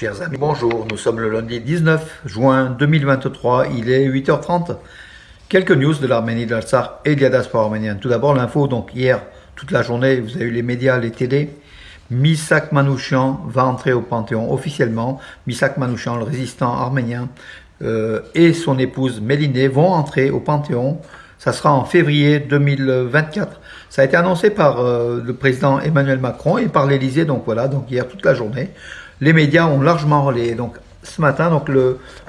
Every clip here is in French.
Chers amis, bonjour, nous sommes le lundi 19 juin 2023, il est 8h30. Quelques news de l'Arménie, de l'Alsar et de la diaspora arménienne. Tout d'abord l'info, donc hier, toute la journée, vous avez eu les médias, les télés. Misak Manouchian va entrer au Panthéon officiellement. Misak Manouchian, le résistant arménien, euh, et son épouse Mélinée vont entrer au Panthéon. Ça sera en février 2024. Ça a été annoncé par euh, le président Emmanuel Macron et par l'Élysée, donc voilà, donc hier toute la journée les médias ont largement relayé. Donc ce matin, donc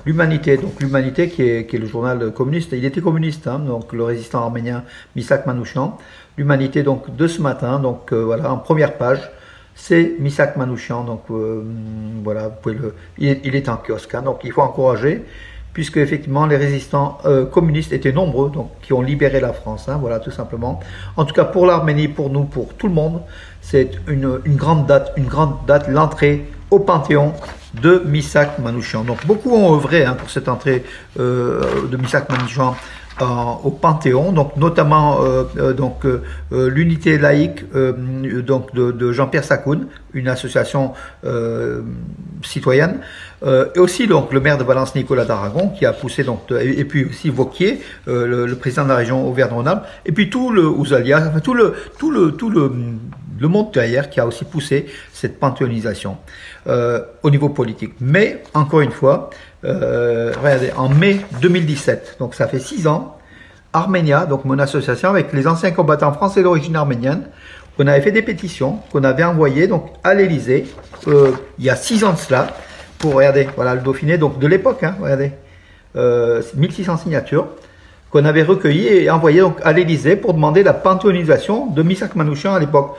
l'Humanité, donc l'Humanité qui est, le journal communiste, il était communiste, hein, donc le résistant arménien Misak Manouchian. L'Humanité donc de ce matin, donc euh, voilà en première page, c'est Misak Manouchian. Donc euh, voilà, vous pouvez le, il, est, en kiosque, hein, donc il faut encourager puisque effectivement les résistants euh, communistes étaient nombreux, donc qui ont libéré la France, hein, voilà tout simplement. En tout cas pour l'Arménie, pour nous, pour tout le monde, c'est une, grande date, une grande date, l'entrée au Panthéon de Misak Manouchian. Donc beaucoup ont œuvré hein, pour cette entrée euh, de Misak Manouchian au Panthéon, donc notamment euh, euh, donc l'unité laïque donc de, Jean-Pierre Sakoun, une association citoyenne, et aussi donc le maire de Valence Nicolas d'Aragon qui a poussé donc et, puis aussi Vauquier, le, président de la région Auvergne-Rhône-Alpes, et puis tout le Ouzalia, enfin tout le tout le tout le le monde derrière qui a aussi poussé cette panthéonisation euh, au niveau politique. Mais, encore une fois, euh, regardez, en mai 2017, donc ça fait six ans, Arménia, donc mon association avec les anciens combattants français d'origine arménienne, on avait fait des pétitions qu'on avait envoyées donc à l'Élysée euh, il y a six ans de cela pour regarder voilà le Dauphiné donc de l'époque hein, regardez 1600 signatures qu'on avait recueillies et envoyées donc à l'Élysée pour demander la panthéonisation de Misak Manouchian à l'époque.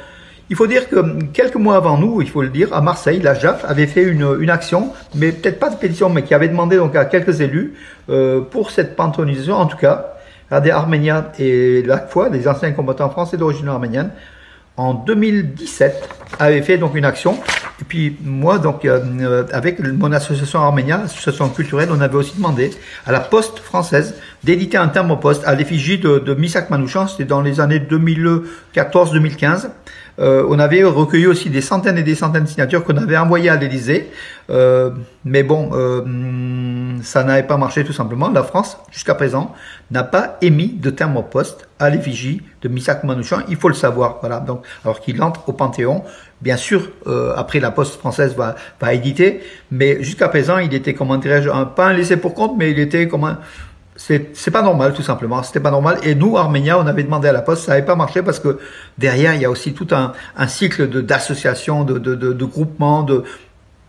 Il faut dire que quelques mois avant nous, il faut le dire, à Marseille, la JAF avait fait une, action, mais peut-être pas de pétition, mais qui avait demandé donc à quelques élus euh, pour cette panthéonisation, en tout cas, à des Arméniens et la fois des anciens combattants français d'origine arménienne, en 2017, avait fait donc une action. Et puis moi, donc euh, avec mon association arménienne, association culturelle, on avait aussi demandé à la Poste française d'éditer un thermoposte à l'effigie de, de Misak Manouchian. C'était dans les années 2014-2015. Euh, on avait recueilli aussi des centaines et des centaines de signatures qu'on avait envoyées à l'Élysée. Euh, mais bon, euh, ça n'avait pas marché tout simplement. La France, jusqu'à présent, n'a pas émis de thermoposte à l'effigie de Misak Manouchian. Il faut le savoir. Voilà. Donc, alors qu'il entre au Panthéon, bien sûr, après la Poste française va, va éditer, mais jusqu'à présent, il était, comment dirais-je, pas un laissé pour compte, mais il était comme un c'est pas normal, tout simplement. C'était pas normal. Et nous, Arméniens, on avait demandé à la Poste, ça n'avait pas marché parce que derrière, il y a aussi tout un, un cycle d'associations, de, de, de, de, groupements, de,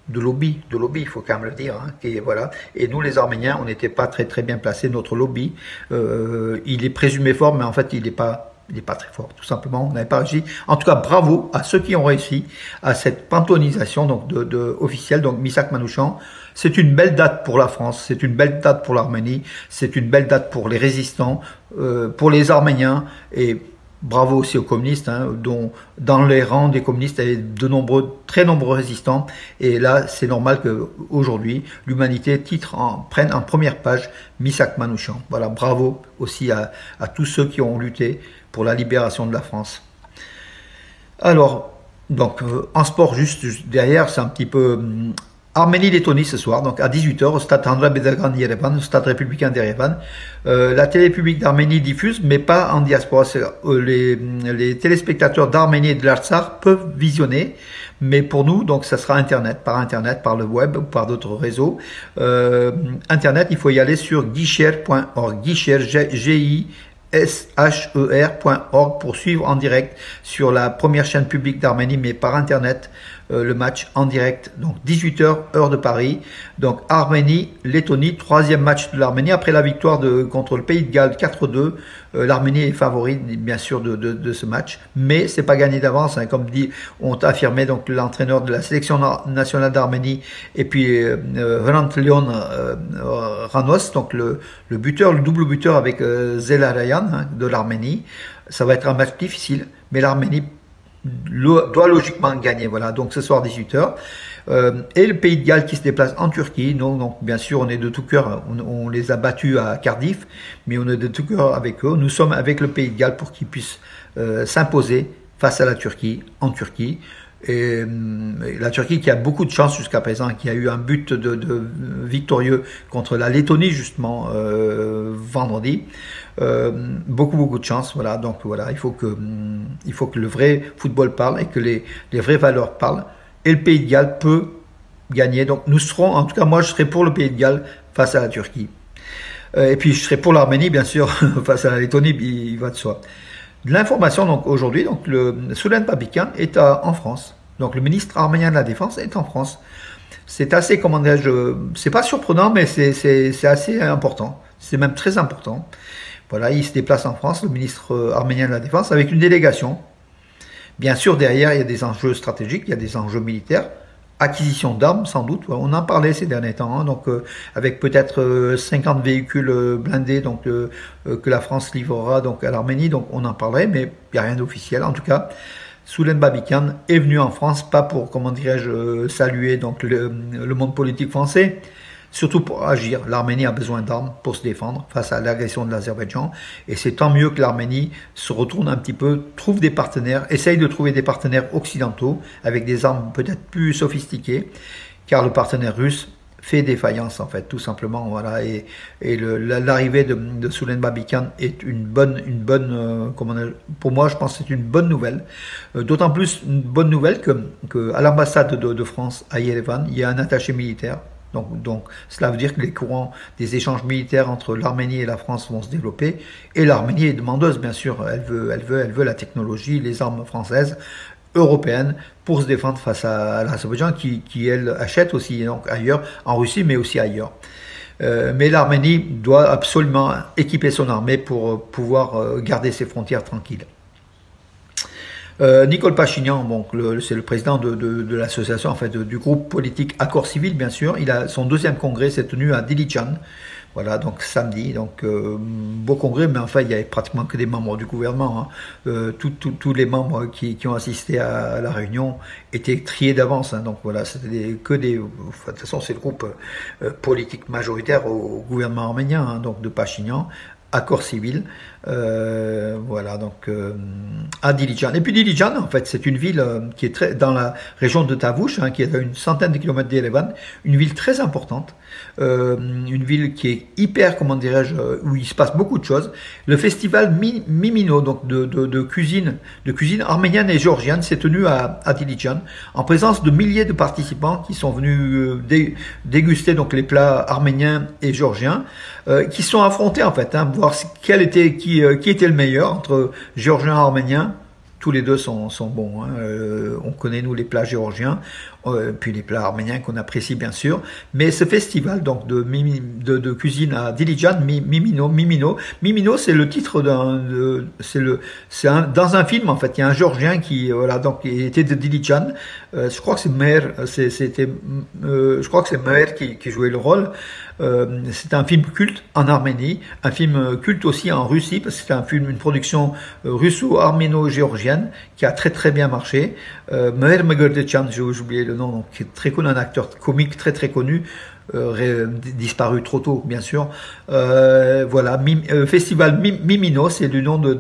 de lobby, de lobby, il faut quand même le dire. Hein, et voilà. Et nous, les Arméniens, on n'était pas très très bien placés. Notre lobby, euh, il est présumé fort, mais en fait, il n'est pas il n'est pas très fort, tout simplement. On n'avait pas réussi. En tout cas, bravo à ceux qui ont réussi à cette pantonisation donc de, officielle. Donc Misak Manouchian, c'est une belle date pour la France, c'est une belle date pour l'Arménie, c'est une belle date pour les résistants, euh, pour les Arméniens et bravo aussi aux communistes, hein, dont dans les rangs des communistes, il y avait de nombreux, très nombreux résistants. Et là, c'est normal que aujourd'hui, l'humanité prenne en première page Misak Manouchian. Voilà, bravo aussi à, à tous ceux qui ont lutté pour la libération de la France. Alors, donc euh, en sport juste, derrière, c'est un petit peu hum, Arménie-Lettonie ce soir, donc à 18h au stade André Bedagan Yerevan, au stade républicain d'Erevan. Euh, la télé publique d'Arménie diffuse, mais pas en diaspora. Euh, les, téléspectateurs d'Arménie et de l'Artsar peuvent visionner, mais pour nous, donc ça sera Internet, par Internet, par le web ou par d'autres réseaux. Euh, Internet, il faut y aller sur guicher.org, guicher, G-I sher.org pour suivre en direct sur la première chaîne publique d'Arménie, mais par Internet, euh, le match en direct. Donc 18h, heure de Paris. Donc Arménie, Lettonie, troisième match de l'Arménie. Après la victoire de, contre le Pays de Galles 4-2, euh, l'Arménie est favorite, bien sûr, de, de, ce match. Mais c'est pas gagné d'avance, hein, comme dit, ont affirmé donc l'entraîneur de la sélection nationale d'Arménie et puis euh, Renant Leon Ranos, donc le, le buteur, le double buteur avec Zelarayan Hein, de l'Arménie. Ça va être un match difficile, mais l'Arménie doit logiquement gagner. Voilà, donc ce soir 18h. Euh, et le Pays de Galles qui se déplace en Turquie. Donc, donc bien sûr, on est de tout cœur, on, les a battus à Cardiff, mais on est de tout cœur avec eux. Nous sommes avec le Pays de Galles pour qu'ils puissent euh, s'imposer face à la Turquie, en Turquie. Et, euh, la Turquie qui a beaucoup de chance jusqu'à présent, qui a eu un but de, victorieux contre la Lettonie justement euh, vendredi. Euh, beaucoup beaucoup de chance, voilà. Donc voilà, il faut que le vrai football parle et que les vraies valeurs parlent. Et le Pays de Galles peut gagner. Donc nous serons, en tout cas moi je serai pour le Pays de Galles face à la Turquie. et puis je serai pour l'Arménie bien sûr face à la Lettonie, il va de soi l'information donc aujourd'hui, donc le Soulen Papikan est en France. Donc le ministre arménien de la Défense est en France. C'est assez, comment dirais-je, c'est pas surprenant, mais c'est assez important. C'est même très important. Voilà, il se déplace en France, le ministre euh, arménien de la Défense, avec une délégation. Bien sûr, derrière, il y a des enjeux stratégiques, il y a des enjeux militaires acquisition d'armes, sans doute. On en parlait ces derniers temps, hein. donc euh, avec peut-être 50 euh, véhicules euh, blindés donc que la France livrera donc à l'Arménie. Donc on en parlerait, mais il n'y a rien d'officiel. En tout cas, Soulen Babikan est venu en France, pas pour comment dirais-je saluer donc le monde politique français, surtout pour agir. L'Arménie a besoin d'armes pour se défendre face à l'agression de l'Azerbaïdjan. Et c'est tant mieux que l'Arménie se retourne un petit peu, trouve des partenaires, essaye de trouver des partenaires occidentaux avec des armes peut-être plus sophistiquées, car le partenaire russe fait défaillance en fait tout simplement voilà et, et l'arrivée de, de Soulen Babikan est une bonne une bonne euh, pour moi je pense c'est une bonne nouvelle euh, d'autant plus une bonne nouvelle que, que à l'ambassade de, de, France à Yerevan il y a un attaché militaire donc, cela veut dire que les courants des échanges militaires entre l'Arménie et la France vont se développer. Et l'Arménie est demandeuse, bien sûr. Elle veut, elle veut, elle veut la technologie, les armes françaises, européennes, pour se défendre face à, l'Azerbaïdjan, qui, qui, elle, achète aussi donc, ailleurs, en Russie, mais aussi ailleurs. Euh, mais l'Arménie doit absolument équiper son armée pour euh, pouvoir euh, garder ses frontières tranquilles. Euh, Nicole Pachignan, bon, c'est le président de, l'association, en fait, du groupe politique Accord Civil, bien sûr. Il a son deuxième congrès s'est tenu à Dilijan. Voilà, donc samedi, donc euh, beau congrès, mais enfin il y avait pratiquement que des membres du gouvernement. Hein. Euh, tous les membres qui, ont assisté à, la réunion étaient triés d'avance. Hein. donc voilà, c'était que des. de toute façon, c'est le groupe politique majoritaire au, gouvernement arménien, hein, donc de Pachignan, accord civil. Euh, voilà, donc euh, à. Et puis Dilijan, en fait, c'est une ville euh, qui est très dans la région de Tavouche, hein, qui est à une centaine de kilomètres d'Erevan, une ville très importante, une ville qui est hyper, comment dirais-je, où il se passe beaucoup de choses. Le festival Mimino, donc de, de, cuisine, de cuisine arménienne et géorgienne, s'est tenu à, à Dilijan, en présence de milliers de participants qui sont venus déguster donc les plats arméniens et géorgiens, qui sont affrontés en fait, hein, voir quel était qui euh, qui, était le meilleur entre géorgien et arménien tous les deux sont, sont bons. Hein. Euh, on connaît nous les plats géorgiens, euh, puis les plats arméniens qu'on apprécie bien sûr. Mais ce festival donc de, de, de cuisine à Dilijan, Mimino, Mimino, Mimino, c'est le titre d'un, c'est le, c'est dans un film en fait. Il y a un géorgien qui voilà donc il était de Dilijan. je crois que c'est Mer, c'était, je crois que c'est Mer qui, qui jouait le rôle. Euh, c'est un film culte en Arménie, un film culte aussi en Russie, parce que c'est un film, une production euh, russo-arméno-géorgienne qui a très très bien marché. Euh, Meher j'ai oublié le nom, donc, qui est très connu, un acteur comique très très connu, euh, disparu trop tôt, bien sûr. Euh, voilà, euh, Festival Mimino, c'est le nom de,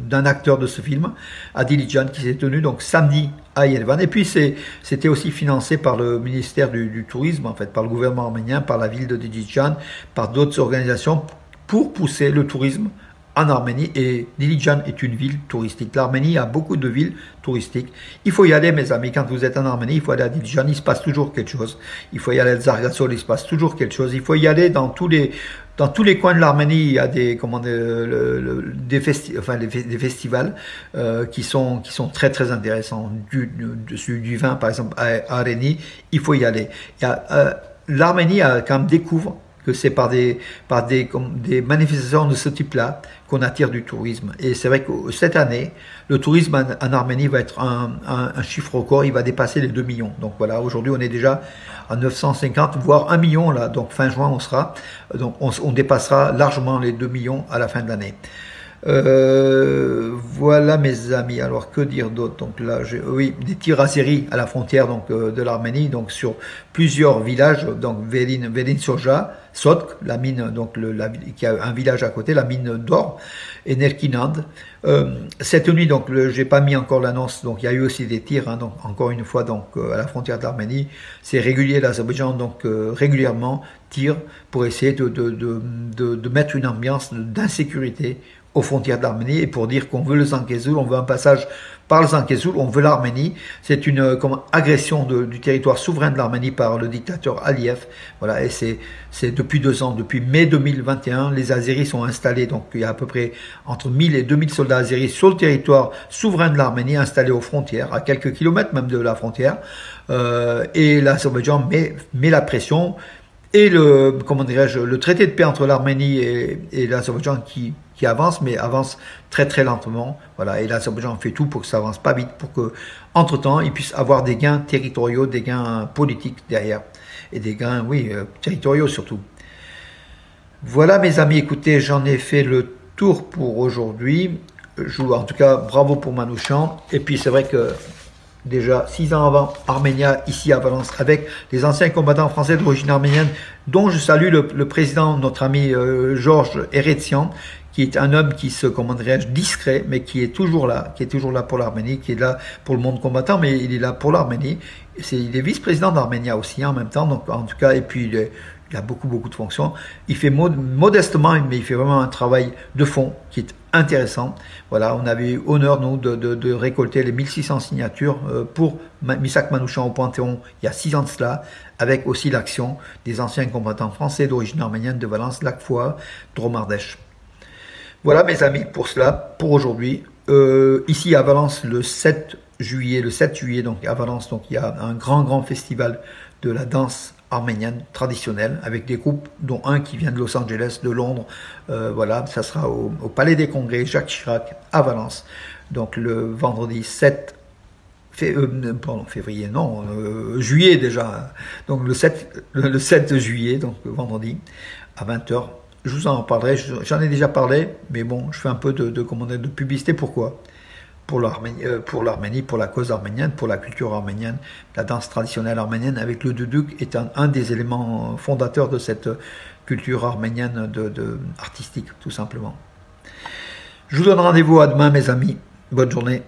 d'un acteur de ce film, Adil Jan, qui s'est tenu donc samedi à Yerevan. Et puis c'était aussi financé par le ministère du, Tourisme, en fait, par le gouvernement arménien, par la ville de Dilijan, par d'autres organisations pour pousser le tourisme en Arménie et Dilijan est une ville touristique. L'Arménie a beaucoup de villes touristiques. Il faut y aller, mes amis. Quand vous êtes en Arménie, il faut aller à Dilijan. Il se passe toujours quelque chose. Il faut y aller à Zargasol. Il se passe toujours quelque chose. Il faut y aller dans tous les dans tous les coins de l'Arménie. Il y a des comment des, festi enfin, des festivals euh, qui sont qui sont très très intéressants. Du, du, vin, par exemple, à Areni, il faut y aller. Euh, L'Arménie quand même découvre que c'est par des, par des, des manifestations de ce type-là qu'on attire du tourisme. Et c'est vrai que cette année, le tourisme en, Arménie va être un, un, chiffre record, il va dépasser les 2 millions. Donc voilà, aujourd'hui on est déjà à 950, voire 1 million là, donc fin juin on sera, donc on, dépassera largement les 2 millions à la fin de l'année. Euh, voilà mes amis. Alors que dire d'autre? Donc là, oui, des tirs à série à la frontière donc euh, de l'Arménie, donc sur plusieurs villages, donc Velin, Velin Soja, Sotk, la mine, donc le, qui a un village à côté, la mine d'or, et Nerkinand. Euh, cette nuit, donc, j'ai pas mis encore l'annonce, donc il y a eu aussi des tirs, hein, donc encore une fois, donc euh, à la frontière de l'Arménie, c'est régulier, l'Azerbaïdjan donc euh, régulièrement tire pour essayer de, de, de, de mettre une ambiance d'insécurité aux frontières d'Arménie et pour dire qu'on veut le Zankezoul, on veut un passage par le Zankezoul, on veut l'Arménie. C'est une agression du territoire souverain de l'Arménie par le dictateur Aliyev. Voilà, et c'est depuis deux ans, depuis mai 2021, les Azéris sont installés, donc il y a à peu près entre 1000 et 2000 soldats Azéris sur le territoire souverain de l'Arménie, installés aux frontières, à quelques kilomètres même de la frontière. Euh, et l'Azerbaïdjan met, met la pression, et le, comment dirais-je, le traité de paix entre l'Arménie et, l'Azerbaïdjan qui, qui avance, mais avance très très lentement. Voilà, et l'Azerbaïdjan fait tout pour que ça avance pas vite, pour que, entre temps, il puisse avoir des gains territoriaux, des gains politiques derrière, et des gains, oui, euh, territoriaux surtout. Voilà, mes amis, écoutez, j'en ai fait le tour pour aujourd'hui. En tout cas, bravo pour Manouchan. Et puis, c'est vrai que déjà six ans avant, Arménia, ici à Valence, avec les anciens combattants français d'origine arménienne, dont je salue le, président, notre ami euh, Georges Eretzian, qui est un homme qui se, comment dirais-je, discret, mais qui est toujours là, qui est toujours là pour l'Arménie, qui est là pour le monde combattant, mais il est là pour l'Arménie. il est vice-président d'Arménia aussi en même temps, donc en tout cas, et puis il, a beaucoup, beaucoup de fonctions. Il fait modestement, mais il fait vraiment un travail de fond qui est intéressant. Voilà, on avait eu honneur, nous, de, de, de récolter les 1600 signatures euh, pour Misak Manouchan au Panthéon il y a six ans de cela, avec aussi l'action des anciens combattants français d'origine arménienne de Valence, Lacfoy, Dromardèche. Voilà, mes amis, pour cela, pour aujourd'hui. Euh, ici à Valence, le 7 juillet, le 7 juillet, donc à Valence, donc il y a un grand, grand festival de la danse arménienne traditionnelle avec des groupes dont un qui vient de Los Angeles, de Londres. Euh, voilà, ça sera au, Palais des Congrès Jacques Chirac à Valence. Donc le vendredi 7 euh, pardon, février, non, juillet déjà. Donc le 7, le 7 juillet, donc vendredi à 20h. Je vous en parlerai, j'en ai déjà parlé, mais bon, je fais un peu de, de, de publicité. Pourquoi? Pour l'Arménie, euh, pour pour la cause arménienne, pour la culture arménienne, la danse traditionnelle arménienne avec le duduk est un, des éléments fondateurs de cette culture arménienne de, artistique, tout simplement. Je vous donne rendez-vous à demain, mes amis. Bonne journée.